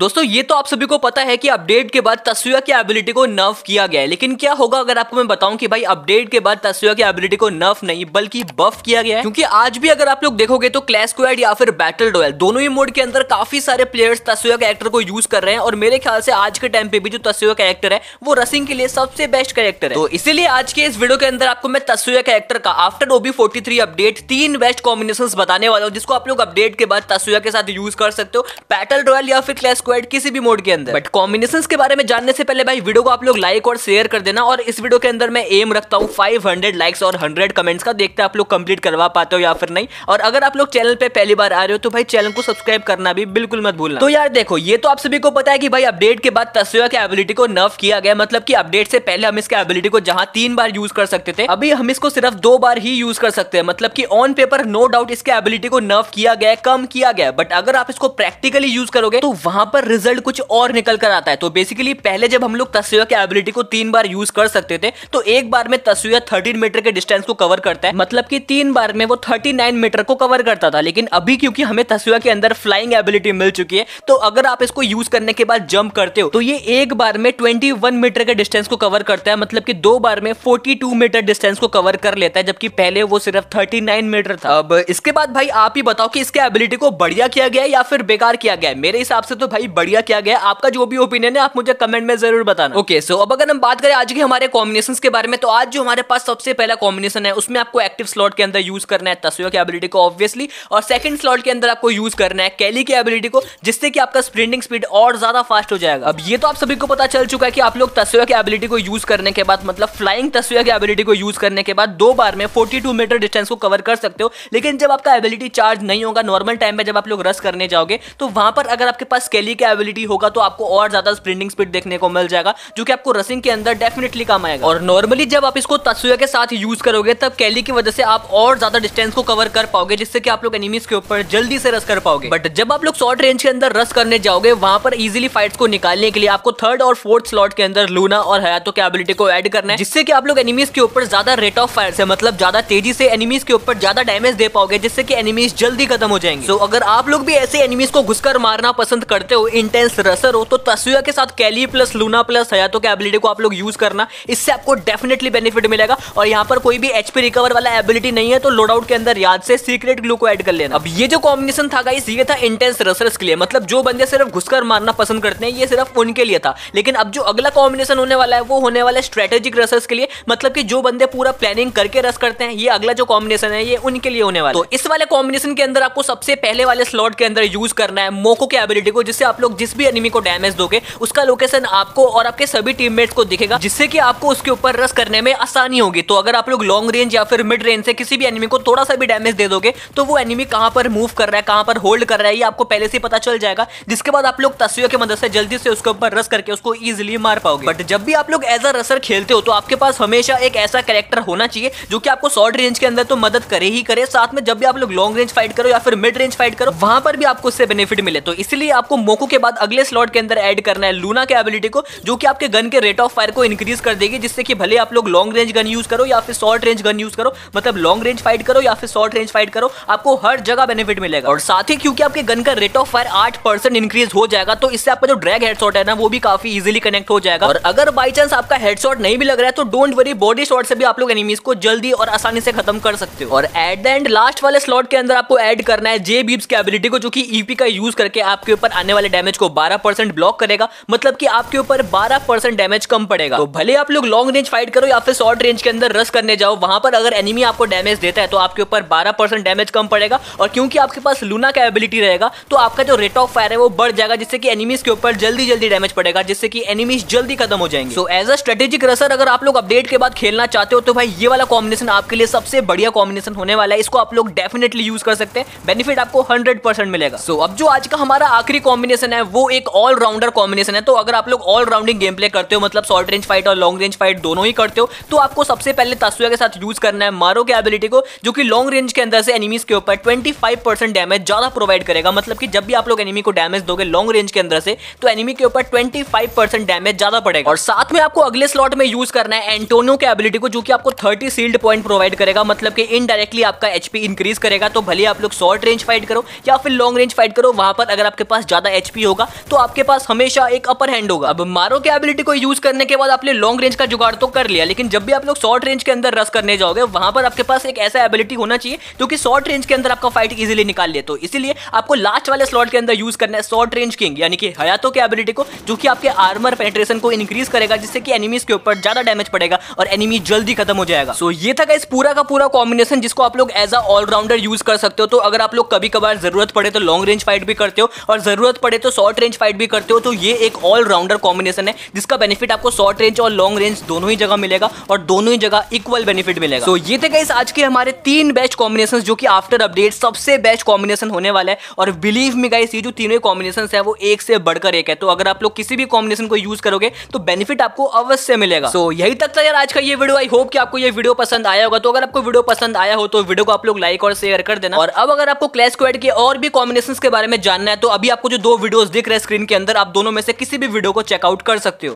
दोस्तों, ये तो आप सभी को पता है कि अपडेट के बाद तस्वीर की एबिलिटी को नर्फ किया गया है। लेकिन क्या होगा अगर आपको मैं बताऊँ कि भाई अपडेट के बाद तस्वीर की एबिलिटी को नर्फ नहीं, बल्कि बफ किया गया है? क्योंकि आज भी अगर आप लोग देखोगे तो क्लैश क्वेड या फिर बैटल डोयल दोनों ही मोड के अंदर काफ़ी सारे प्लेयर्स तस्वीर कैरेक्टर को यूज़ कर रहे हैं। और मेरे ख्याल से आज के टाइम पे भी जो तस्वीर कैरेक्टर है, वो रसिंग के लिए सबसे बेस्ट कैरेक्टर है। तो इसीलिए आज के इस वीडियो के अंदर आपको मैं तस्वीर कैरेक्टर का आफ्टर ओबी फोर्टी अपडेट तीन बेस्ट कॉम्बिनेशन बताने वाला हूँ, जिसको आप लोग अपडेट के बाद तस्वीर के साथ यूज़ कर सकते हो। बैटल रॉयल या फिर क्लैश क्वेड किसी भी मोड के अंदर। बट कॉम्बिनेशन के बारे में जानने से पहले भाई वीडियो को आप लोग लाइक और शेयर कर देना और इस वीडियो के अंदर मैं एम रखता हूँ 500 लाइक्स और 100 कमेंट्स का। देखते आप लोग कंप्लीट करवा पाते हो या फिर नहीं। और अगर आप लोग चैनल पे पहली बार आ रहे हो तो भाई चैनल को सब्सक्राइब करना भी बिल्कुल मत भूलना। तो यार देखो, ये तो आप सभी को पता है कि भाई अपडेट के बाद तस्वीर की एबिलिटी को नर्व किया गया। मतलब की अपडेट से पहले हम इसके एबिलिटी को जहाँ तीन बार यूज़ कर सकते थे, अभी हम इसको सिर्फ़ दो बार ही यूज़ कर सकते हैं। मतलब की ऑन पेपर नो डाउट इसके एबिलिटी को नर्व किया गया, कम किया गया। बट अगर आप इसको प्रैक्टिकली यूज़ करोगे तो वहाँ पर रिज़ल्ट कुछ और निकल कर आता है। तो बेसिकली पहले जब हम लोग तस्वीर की एबिलिटी को तीन बार यूज़ कर सकते थे तो एक बार में तस्वीर थर्टीन मीटर के डिस्टेंस को कवर करता है। मतलब कि तीन बार में वो थर्टी नाइन मीटर को कवर करता था। लेकिन अभी क्योंकि हमें तस्वीर के अंदर फ्लाइंग एबिलिटी मिल चुकी है तो अगर आप इसको यूज़ करने के बाद जंप करते हो तो ये एक बार में ट्वेंटी मीटर के डिस्टेंस को कवर करता है। मतलब कि दो बार में फोर्टी मीटर डिस्टेंस को कवर कर लेता है, जबकि पहले वो सिर्फ़ थर्टी मीटर था। अब इसके बाद भाई आप ही बताओ कि इसके एबिलिटी को बढ़िया किया गया या फिर बेकार किया गया मेरे हिसाब से तो भाई बढ़िया किया गया? आपका जो भी ओपिनियन है, आप मुझे कमेंट में ज़रूर बताना। ओके सो अब अगर हम बात करें आज के हमारे कॉम्बिनेशन के बारे में तो आज जो हमारे पास सबसे पहला कॉम्बिनेशन है, उसमें आपको एक्टिव स्लॉट के अंदर यूज़ करना है, तस्वीर की एबिलिटी को ऑब्वियसली और सेकंड स्लॉट के अंदर आपको यूज़ करना है कैली की एबिलिटी को, जिससे कि आपका स्प्रिंटिंग स्पीड और ज़्यादा फास्ट हो जाएगा। अब ये तो आप सभी को पता चल चुका है कि आप लोग तस्वीर की एबिलिटी को यूज़ करने के बाद मतलब फ्लाइंग तस्वीर की एबिलिटी को यूज़ करने के बाद, दो बार में फोर्टी मीटर डिस्टेंस को कवर कर सकते हो। लेकिन जब आपका एबिलिटी चार्ज नहीं होगा नॉर्मल टाइम में जब आप लोग रस करने जाओगे तो वहाँ पर अगर आपके पास कैली की एबिलिटी होगा तो आपको और ज़्यादा स्प्रिंटिंग स्पीड देखने को मिल जाएगा, जो कि आपको रसिंग के अंदर डेफिनेटली काम आएगा। और नॉर्मली जब आप इसको तस्वीर के साथ यूज़ करोगे, तब कैली की वजह से आप और ज़्यादा डिस्टेंस को कवर कर पाओगे, जिससे कि आप लोग एनिमीज के ऊपर जल्दी से रस कर पाओगे। बट जब आप लोग शॉर्ट रेंज के अंदर रस करने जाओगे, वहाँ पर इजिली फाइट्स को निकालने के लिए आपको थर्ड और फोर्थ स्लॉट के अंदर लूना और हयातो की एबिलिटी को एड करना है, जिससे कि आप लोग एनिमीज के ऊपर ज़्यादा रेट ऑफ़ फायर से मतलब ज़्यादा तेज़ी से एनिमीज के ऊपर ज़्यादा डैमेज दे पाओगे, जिससे कि एनिमीज जल्दी खत्म हो जाएँगे। तो अगर आप लोग भी ऐसे एनिमीज को घुसकर मारना पसंद करते हो इंटेंस रसर हो तो तस्वीर के साथ Kelly plus Luna plus Hayato की एबिलिटी को आप लोग यूज़ करना, इससे आपको डेफिनेटली बेनिफिट मिलेगा। और यहाँ पर कोई भी एचपी रिकवर वाला एबिलिटी नहीं है तो लोड आउट के अंदर याद से सीक्रेट ग्लू को एड कर लेना। अब ये जो कॉम्बिनेशन था गाइस ये था इंटेंस रसर्स के लिए। मतलब जो बंदे सिर्फ़ घुसकर मारना पसंद करते हैं, ये सिर्फ़ उनके लिए था। लेकिन अब जो अगला कॉम्बिनेशन होने वाला है, वो होने वाला है स्ट्रेटेजिक रसर्स के लिए। मतलब कि जो बंदे पूरा प्लानिंग करके रस करते हैं, ये अगला जो कॉम्बिनेशन है, ये उनके लिए होने वाला तो इस वाले कॉम्बिनेशन के अंदर आपको सबसे पहले वाले स्लॉट के अंदर यूज़ करना है मोको के एबिलिटी को, जिससे आप लोग जिस भी एनिमी को डैमेज दोगे, उसका लोकेशन आपको और आपके सभी टीममेट्स को दिखेगा, जिससे कि आपको उसके ऊपर रस करने में आसानी होगी। तो अगर आप लोग लॉन्ग रेंज या फिर मिड रेंज से किसी भी एनिमी को थोड़ा सा भी डैमेज दे दोगे तो वो एनिमी कहाँ पर मूव कर रहा है, कहाँ पर होल्ड कर रहा है, ये आपको पहले से पता चल जाएगा। जिसके बाद आप लोग तस्वीर की मदद से जल्दी से उसके ऊपर रस करके उसको इजिली मार पाओगे। बट जब भी आप लोग एज अ रसर खेलते हो तो आपके पास हमेशा एक ऐसा कैरेक्टर होना चाहिए, जो कि आपको शॉर्ट रेंज के अंदर तो मदद करे ही करे। साथ में जब भी आप लोग लॉन्ग रेंज फाइट करो या फिर मिड रेंज फाइट करो, वहाँ पर भी आपको उससे बेनिफिट मिले। तो इसलिए आपको मोको के बाद अगले स्लॉट के अंदर एड करना है लूना के एबिलिटी को, जो कि आपके गन के रेट ऑफ़ फायर को इंक्रीज कर देगी, जिससे कि भले आप लोग लॉन्ग रेंज गन यूज़ करो या फिर शॉर्ट रेंज गन यूज़ करो मतलब लॉन्ग रेंज फाइट करो या फिर शॉर्ट रेंज फाइट करो, आपको हर जगह बेनिफिट मिलेगा। और साथ ही क्योंकि आपके गन का रेट ऑफ़ फायर आठ परसेंट इंक्रीज हो जाएगा तो इससे आपका जो ड्रैग हेडशॉट है ना, वो भी काफ़ी इजिली कनेक्ट हो जाएगा। और अगर बाई चांस आपका हेडशॉट नहीं भी लग रहा है तो डोंट वरी बॉडी शॉट से भी आप लोग एनिमीज को जल्दी और आसानी से खत्म कर सकते हो। और एट द एंड लास्ट वाले स्लॉट के अंदर आपको एड करना है जे बीब्स की एबिलिटी को, जो कि ईपी का यूज़ करके आपके ऊपर आने वाले डैमेज को 12% ब्लॉक करेगा मतलब कि आपके ऊपर 12% डैमेज कम पड़ेगा। तो भले आप लोग लॉन्ग रेंज फाइट करो या फिर शॉर्ट रेंज के अंदर रस करने जाओ, वहाँ पर अगर एनिमी आपको डैमेज देता है तो आपके ऊपर 12% डैमेज कम पड़ेगा। और क्योंकि आपके पास लूना का एबिलिटी रहेगा तो आपका जो रेट ऑफ़ फायर है वो बढ़ जाएगा, जिससे कि एनिमीज के ऊपर जल्दी जल्दी डैमेज पड़ेगा, जिससे कि एनिमीज जल्दी खत्म हो जाएँगे। सो एज अ स्ट्रेटेजिक रसर अगर आप लोग अपडेट के बाद खेलना चाहते हो तो भाई ये वाला कॉम्बिनेशन आपके लिए सबसे बढ़िया कॉम्बिनेशन होने वाला है। इसको आप लोग डेफिनेटली यूज़ कर सकते हैं। बेनिफिट आपको हंड्रेड मिलेगा। सो अब जो आज का हमारा आखिरी कॉम्बिनेशन है, वो एक ऑल राउंडर कॉम्बिनेशन है। तो अगर आप लोग ऑलराउंडिंग गेम प्ले करते हो मतलब शॉर्ट रेंज फाइट और लॉन्ग रेंज फाइट दोनों ही करते हो तो आपको सबसे पहले तस्वीर के साथ यूज़ करना है मारो के एबिलिटी को, जो कि लॉन्ग रेंज के अंदर से एनिमीज के ऊपर 25% डैमेज ज़्यादा प्रोवाइड करेगा। मतलब कि जब भी आप लोग एनिमी को डैमेज दोगे लॉन्ग रेंज के अंदर से तो एनिमी के ऊपर 25% डैमेज ज़्यादा पड़ेगा। और साथ में आपको अगले स्लॉट में यूज़ करना है एंटोनियो के एबिलिटी को, जो कि आपको 30 सील्ड पॉइंट प्रोवाइड करेगा। मतलब कि इनडायरेक्टली आपका एचपी इंक्रीज करेगा तो भले आप लोग शॉर्ट रेंज फाइट करो या फिर लॉन्ग रेंज फाइट करो, वहाँ पर अगर आपके पास ज़्यादा एच एचपी होगा तो आपके पास हमेशा एक अपर हैंड होगा। अब मारो के एबिलिटी को यूज़ करने के बाद आपने लॉन्ग रेंज का जुगाड़ तो कर लिया, लेकिन जब भी आप लोग शॉर्ट रेंज के अंदर रस करने जाओगे, वहाँ पर आपके पास एक ऐसा एबिलिटी होना चाहिए, जो कि शॉर्ट रेंज के अंदर आपका फाइट इजीली निकाल ले। तो इसीलिए आपको लास्ट वाले स्लॉट के अंदर यूज़ करना है शॉर्ट रेंज किंग यानी कि हयातो के एबिलिटी को, जो कि आपके आर्मर पेनेट्रेशन को इंक्रीज करेगा, जिससे कि एनिमीज के ऊपर ज़्यादा डैमेज पड़ेगा और एनिमी जल्दी खत्म हो जाएगा। सो ये था इस पूरा का पूरा कॉम्बिनेशन जिसको आप लोग एज अ ऑलराउंडर यूज़ कर सकते हो। तो अगर आप लोग कभी कभार ज़रूरत पड़े तो लॉन्ग रेंज फाइट भी करते हो, और ज़रूरत पड़े तो शॉर्ट रेंज फाइट भी करते हो तो ये एक ऑलराउंडर कॉम्बिनेशन है जिसका बेनिफिट आपको शॉर्ट रेंज और लॉन्ग रेंज दोनों ही जगह मिलेगा और दोनों ही जगह इक्वल बेनिफिट मिलेगा। तो so, ये थे गाइस आज के हमारे तीन बेस्ट कॉम्बिनेशन जो कि आफ्टर अपडेट सबसे बेस्ट कॉम्बिनेशन होने वाला है। और बिलीव मी गाइस ये जो तीनों कॉम्बिनेशन है वो एक से बढ़कर एक है। तो अगर आप लोग किसी भी कॉम्बिनेशन को यूज़ करोगे तो बेनिफिट आपको अवश्य मिलेगा। सो so, यही तक था यार आज का ये वीडियो आई होप कि आपको ये वीडियो पसंद आया होगा। तो अगर आपको वीडियो पसंद आया हो तो वीडियो को आप लोग लाइक और शेयर कर देना। और अब अगर आपको क्लैश क्वेड के और भी कॉम्बिनेशन के बारे में जानना है तो अभी आपको जो दो वीडियो दिख रहे हैं स्क्रीन के अंदर, आप दोनों में से किसी भी वीडियो को चेकआउट कर सकते हो।